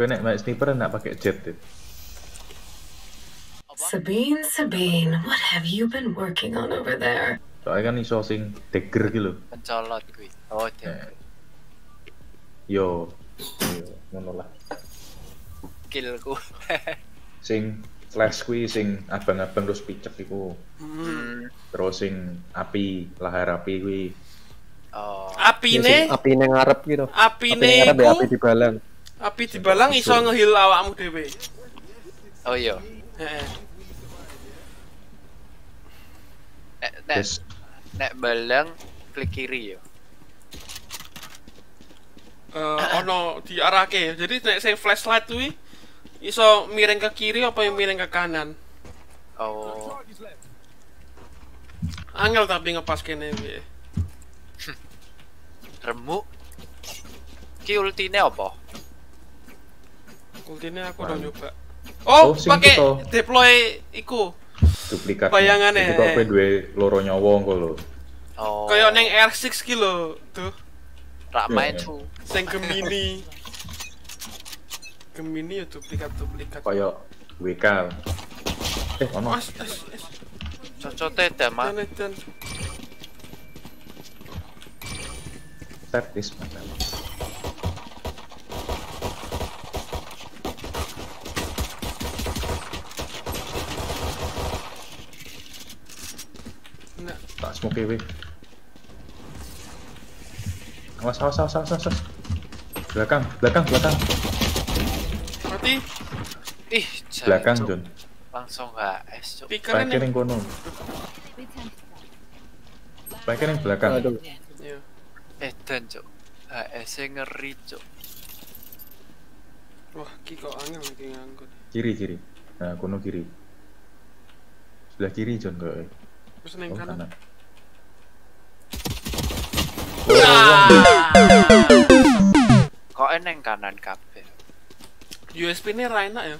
Gue nek main sniper nak pakai jet dit. Sabine, Sabine, what have you been working on over there? Soalnya kan iso sing dagger gitu loh. Pencolot kuwi. Oh, Eh, deh. yo, yo, ngono lah. Killku. Sing flash kuwi sing abang-abang terus picek iku. Hmm. Terus sing api, lahar api kuwi. Oh. Apine, api neng ngarep gitu api apine neng ngarep ya api di balang api dibalang iso ngehil awakmu dhewe. Oh iya. Heeh. Nek nek nek balang klik kiri ya. Eh ono diarahke. Jadi nek sing flashlight kuwi iso miring ke kiri apa yang miring ke kanan. Oh. Angel tapi ngepas kene piye. Remuk. Ki ultine apa? Ultine aku udah nyoba. Oh, Oh, pakai deploy iku. duplikat. Bayangane, Jadi kok eh. kowe duwe loro nyawa engko lho. Oh. Kayak neng R6 ki lho, tuh. rak Iya, main iya. tuh. Sing Gemini. Gemini ya duplikat-duplikat. Kaya WK. Eh, ono. Mas, mas, mas. Cocote dama. Dan, dan. Smoke we. Awas, awas, awas, awas, awas. Belakang, belakang, belakang. mati. Ih, jauh, Belakang, Cuk. John. Langsung HS, Cuk. Speakernya Pakai nih. yang kono. Pakai yang belakang. aduh Iya. Edan, Cuk. HS -nya ngeri, Cuk. Wah, ki kok angel iki ngangkut. Kiri, kiri. Nah, kono kiri. Sebelah kiri, John. Kok. eh. Terus neng Oh, kanan. kanan. Kok eneng kanan kabeh. USB ini ra enak ya.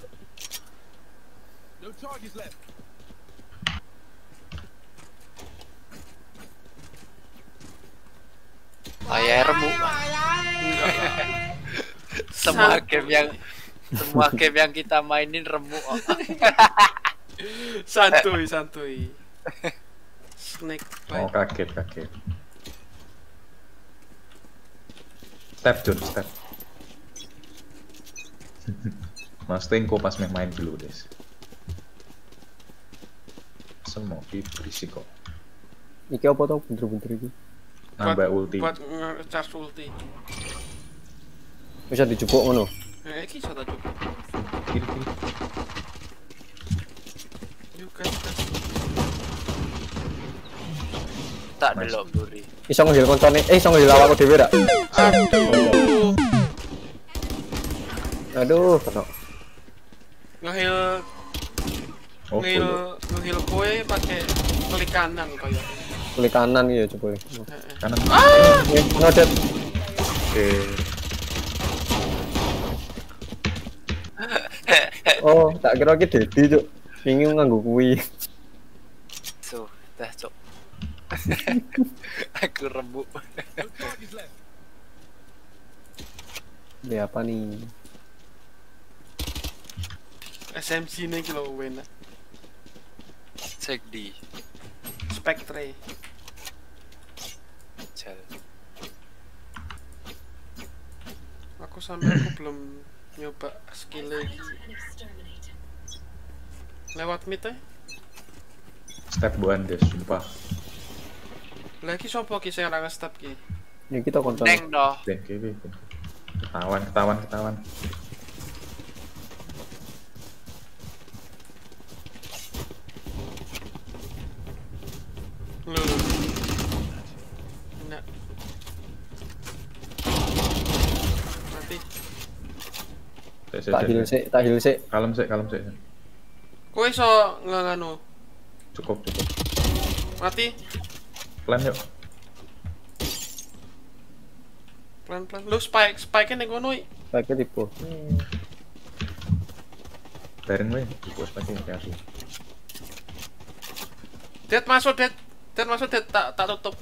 Ayah remuk. semua game yang semua game yang kita mainin remuk. Santuy, santuy. Snake Oh, kaget, kaget. Step, John, step. Mas Tengko pas main main dulu, Des. Semua berisik kok. iki apa tau bener-bener iki Nambah ulti. Buat nge-charge ulti. bisa dijupuk ngono Eh, iki iso tak juga. Kiri, kiri. Gas. Tak delok buri. iso ngehil koncone eh iso ngehil awakku dhewe ra Aduh. aduh kena Ngehil Oh, ngehil ngehil kowe pakai klik kanan kayak. klik kanan ya coba Heeh. Kanan. eh ngodet Oke. oh tak kira ki Dedi cuk bingung nganggo kuwi So, dah, Cuk. Aku remuk. Ini apa nih SMG nih kilo enak. Cek di Spectre. jal. Aku sampai aku belum nyoba skill lagi. Lewat mid eh? Step buan, Des, sumpah. Lagi sopo ki sing ora step ki? ini kita koncone Neng doh. Ketahuan, ketahuan, ketahuan. Tak sik, heal sik. sik tak heal sik Kalem sik, kalem sik. Kowe iso nganu Cukup, cukup. mati Plan yuk. pelan pelan lu spike spike nih kono spike di bawah. Hmm. Teren weh, di bawah spike ini kasih Dead masuk dead. Dead masuk dead. Tak tak tutup.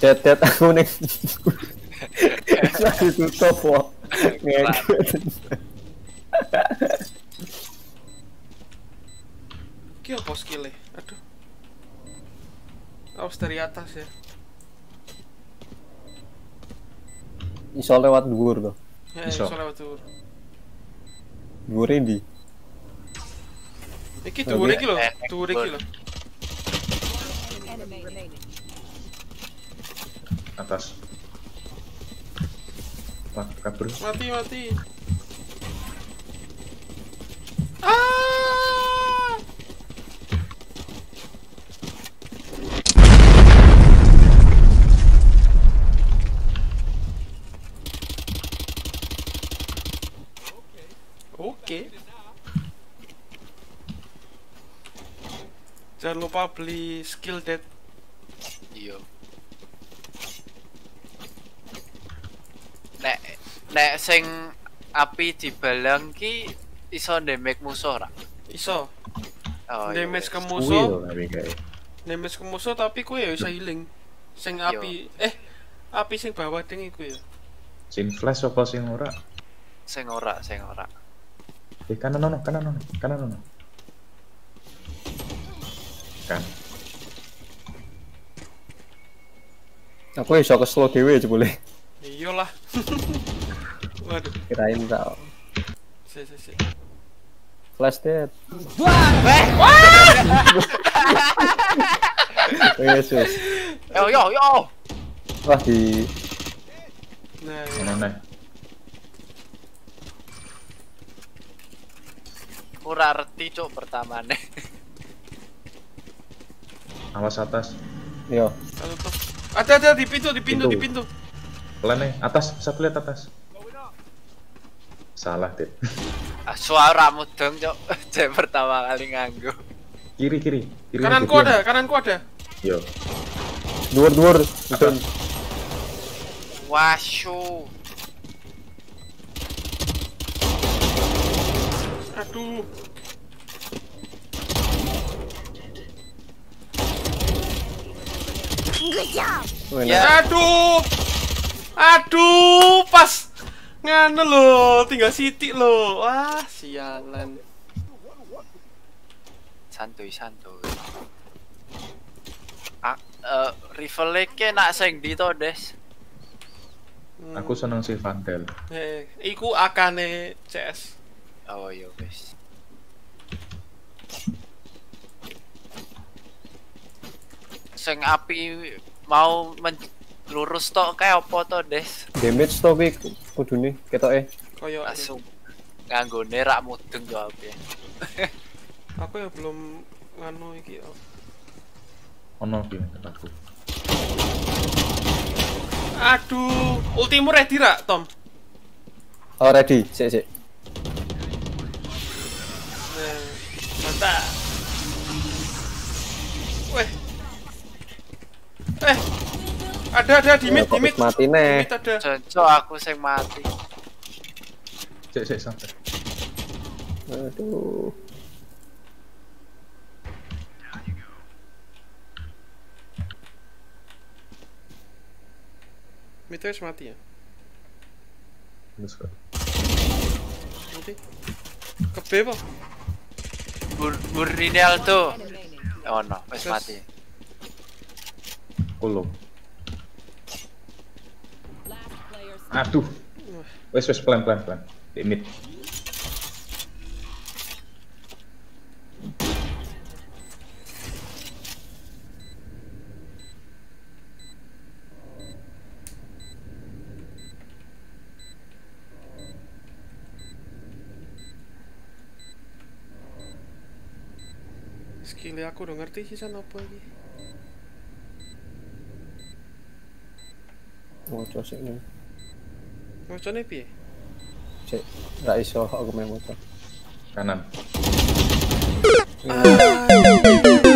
Dead dead. Aku nih. Masih tutup kok Ngeket Ki apa skill Aduh. Awas dari atas ya. Iso lewat dhuwur to. Ya, Iso. iso lewat dhuwur. Dhuwur ndi? Iki dhuwur iki lho, Eh, dhuwur iki lho. Atas. Wah, kabur. Mati, mati. Ah! Oke. Jangan lupa beli skill dead. Iya. Nek nek sing api dibalang ki iso damage musuh ra? Iso. Oh, iya Damage ke musuh. kayak. Damage ke musuh tapi kue ya bisa healing. Sing api eh api sing bawah ding iku ya. Sing flash apa sing ora? Sing ora, sing ora. Eh kanan ono, kanan ono, kanan ono. Kan. Aku iso ke slow dhewe jebule. Iyalah. Waduh, Kirain tak. si si si. Flash dead. Wes wes. Yo yo yo. Wah di Nah, Ono neh. Ora reti cuk pertamane. Awas atas. yo. Ada ada di pintu di pintu di pintu. Pelan nih, atas, satu lihat atas. Salah, Dit. Ah, suara mudeng cuk. Cek pertama kali nganggo. Kiri, kiri. kiri Kananku lagi, ada, kiri. kananku ada. Yo. Dhuwur dhuwur. Betul. Wasyu. Aduh. Ya. Aduh. Aduh, pas nganu loh, tinggal Siti loh. Wah, sialan. Santuy santuy. Ah, eh rifle ke nak sing di to, Des. Hmm. Aku seneng si Vandal. Eh, iku akane CS. Oh iya wis. Sing api mau men lurus tok kayak apa to, Des? Damage to kuwi kudune ketoke. Koyo Langsung nganggone rak mudeng jawabnya. aku ya belum nganu iki. oh. Ono ki tempatku. Aduh, ultimu ready ra, Tom? Oh ready, sik sik. Eh. Ada ada di mid, Ya, kok di mid. wis mati mid ada. Jojo aku sing mati. Cek, cek, sampai. Aduh. Mid wis mati ya. Terus kok. Mati. Kebe apa? Bur Burinel tuh. Oh no, wis Terus? mati. Player Aduh. Wes, wes, pelan, pelan, pelan. Di mid. Skill aku udah ngerti sih san apa iki. Moco sik nih. Macane piye? Sik, ra iso aku main moco. Kanan. Anjir.